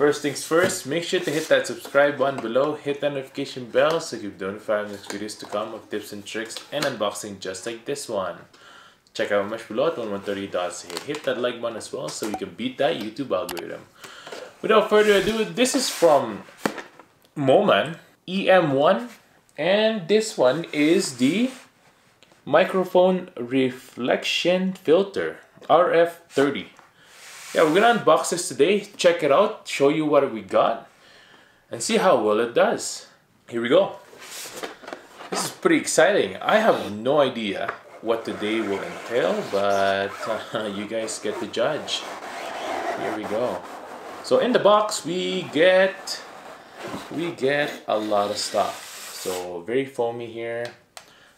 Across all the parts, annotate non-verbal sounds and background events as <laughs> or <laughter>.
First things first, make sure to hit that subscribe button below, hit that notification bell so you'll be notified of next videos to come of tips and tricks and unboxing just like this one. Check out Mesh below at 1130.ca. Hit that like button as well so we can beat that YouTube algorithm. Without further ado, this is from Moman EM1 and this one is the microphone reflection filter RF30 yeah we're gonna unbox this today check it out show you what we got and see how well it does. Here we go. This is pretty exciting. I have no idea what today will entail but uh, <laughs> you guys get to judge. Here we go. So in the box we get we get a lot of stuff. So very foamy here.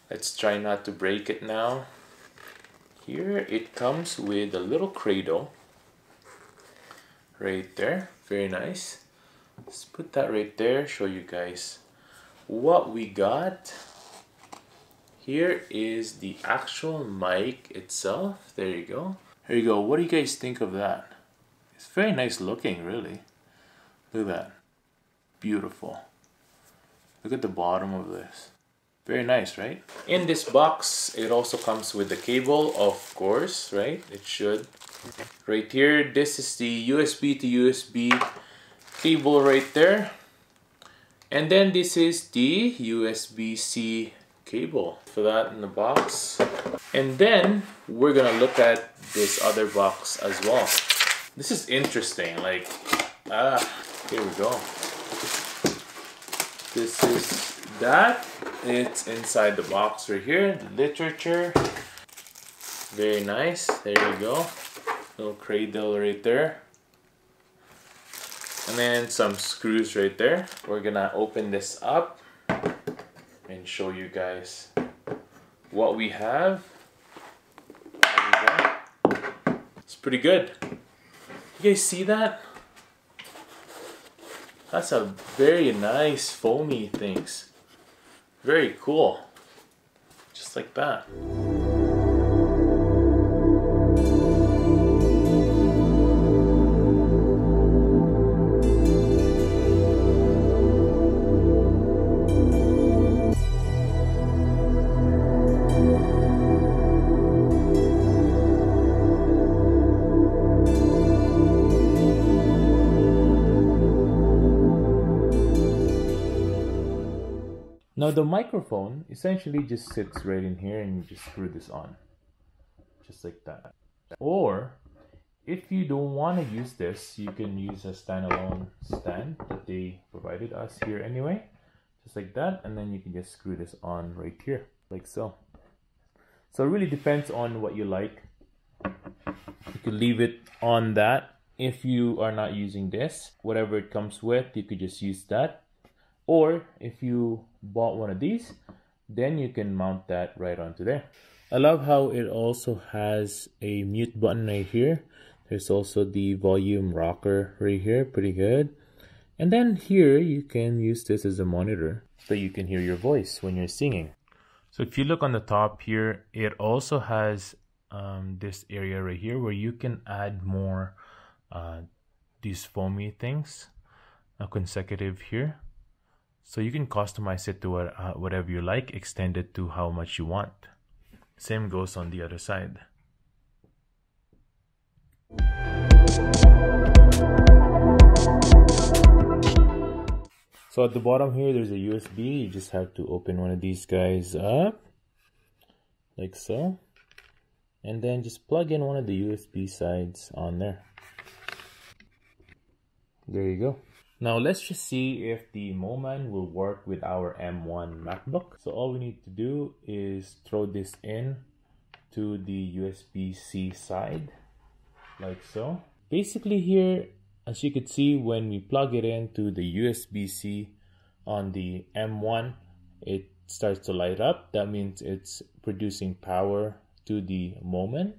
Let's try not to break it now. Here it comes with a little cradle right there. Very nice. Let's put that right there show you guys what we got. Here is the actual mic itself. There you go. Here you go. What do you guys think of that? It's very nice looking really. Look at that. Beautiful. Look at the bottom of this. Very nice right? In this box it also comes with the cable of course right? It should right here this is the USB to USB cable right there. And then this is the USB-C cable. For that in the box. And then we're gonna look at this other box as well. This is interesting like ah here we go. This is that. It's inside the box right here the literature. Very nice there you go little cradle right there. And then some screws right there. We're gonna open this up and show you guys what we have. It's pretty good. You guys see that? That's a very nice foamy things. Very cool. Just like that Now the microphone essentially just sits right in here and you just screw this on. Just like that. Or if you don't want to use this, you can use a standalone stand that they provided us here anyway. Just like that and then you can just screw this on right here like so. So it really depends on what you like. You could leave it on that if you are not using this. Whatever it comes with, you could just use that or if you bought one of these then you can mount that right onto there. I love how it also has a mute button right here. There's also the volume rocker right here pretty good. And then here you can use this as a monitor so you can hear your voice when you're singing. So if you look on the top here it also has um, this area right here where you can add more uh, these foamy things a consecutive here so you can customize it to uh, whatever you like, extend it to how much you want. Same goes on the other side. So at the bottom here, there's a USB. You just have to open one of these guys up, like so. And then just plug in one of the USB sides on there. There you go. Now let's just see if the Moman will work with our M1 MacBook. So all we need to do is throw this in to the USB-C side, like so. Basically here, as you can see, when we plug it into the USB-C on the M1, it starts to light up. That means it's producing power to the Moman.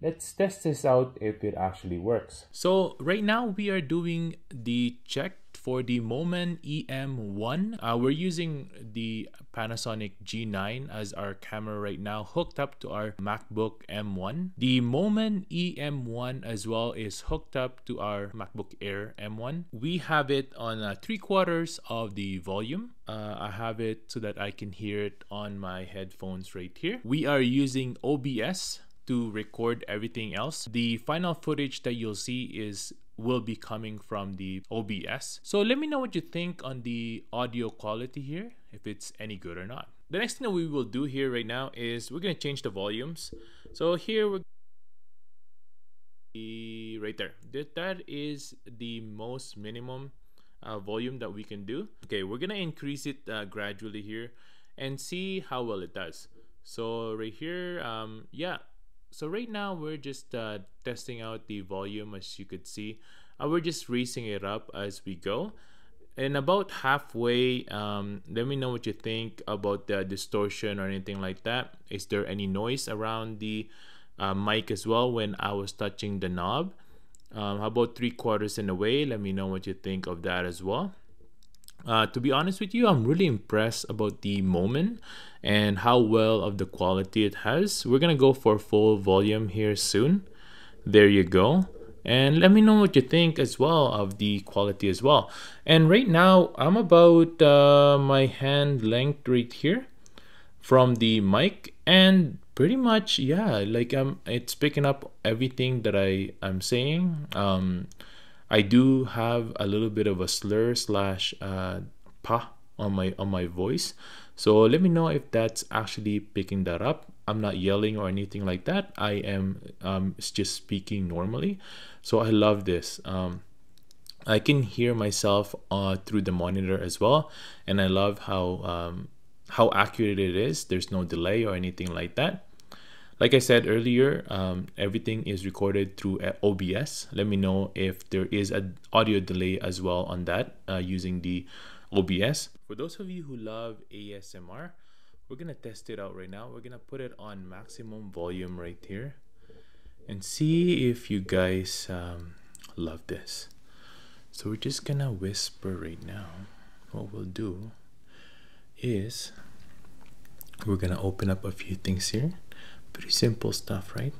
Let's test this out if it actually works. So right now we are doing the check for the Moman EM1. Uh, we're using the Panasonic G9 as our camera right now hooked up to our MacBook M1. The Moman EM1 as well is hooked up to our MacBook Air M1. We have it on uh, three quarters of the volume. Uh, I have it so that I can hear it on my headphones right here. We are using OBS to record everything else. The final footage that you'll see is will be coming from the OBS. So let me know what you think on the audio quality here, if it's any good or not. The next thing that we will do here right now is we're gonna change the volumes. So here we're right there. That is the most minimum uh, volume that we can do. Okay, we're gonna increase it uh, gradually here and see how well it does. So right here, um, yeah, so right now we're just uh, testing out the volume as you could see. Uh, we're just raising it up as we go. And about halfway, um, let me know what you think about the distortion or anything like that. Is there any noise around the uh, mic as well when I was touching the knob? Um, how about three quarters in the way? Let me know what you think of that as well. Uh, to be honest with you, I'm really impressed about the Moman and how well of the quality it has. We're gonna go for full volume here soon. There you go. And let me know what you think as well of the quality as well. And right now, I'm about uh, my hand length right here from the mic and pretty much yeah like um it's picking up everything that i i'm saying um I do have a little bit of a slur slash uh, pa on my on my voice. So let me know if that's actually picking that up. I'm not yelling or anything like that. I am um, just speaking normally. So I love this. Um, I can hear myself uh, through the monitor as well, and I love how um, how accurate it is. There's no delay or anything like that. Like I said earlier, um, everything is recorded through uh, OBS. Let me know if there is an audio delay as well on that uh, using the OBS. For those of you who love ASMR, we're gonna test it out right now. We're gonna put it on maximum volume right here and see if you guys um, love this. So we're just gonna whisper right now. What we'll do is we're gonna open up a few things here pretty simple stuff, right?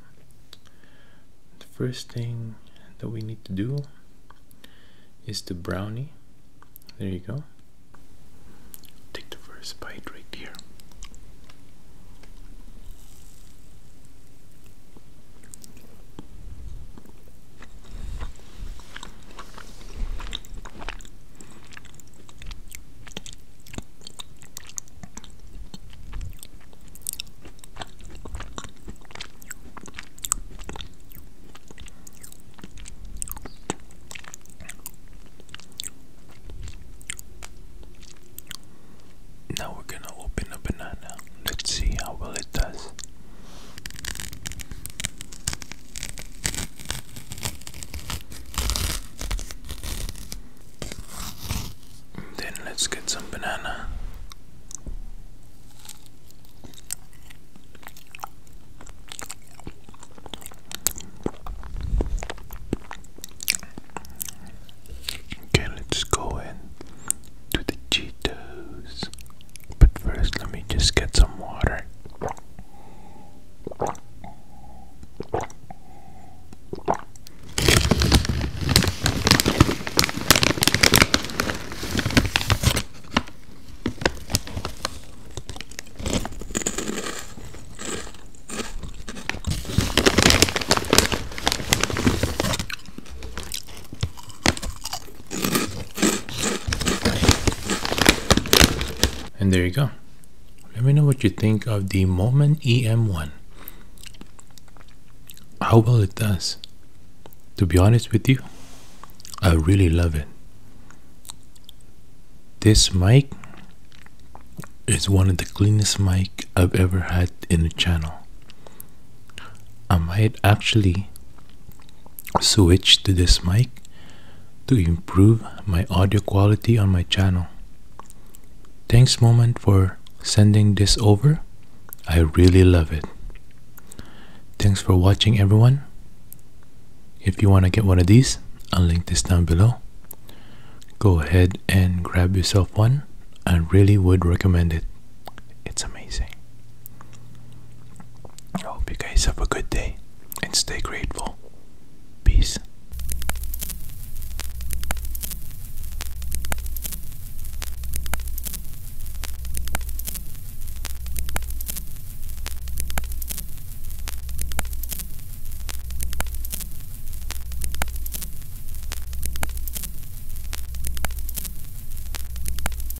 The first thing that we need to do is the brownie. There you go. Take the first bite right here. Now we're gonna open a banana. Let's see how well it does. Then let's get some banana. Okay, let's go in to the Cheetos. But let me just get some water. And there you go. Let me know what you think of the Moman EM1. How well it does. To be honest with you, I really love it. This mic is one of the cleanest mic I've ever had in the channel. I might actually switch to this mic to improve my audio quality on my channel. Thanks, Moman for sending this over. I really love it. Thanks for watching, everyone. If you want to get one of these, I'll link this down below. go ahead and grab yourself one. I really would recommend it. It's amazing. I hope you guys have a good day and stay grateful. Peace.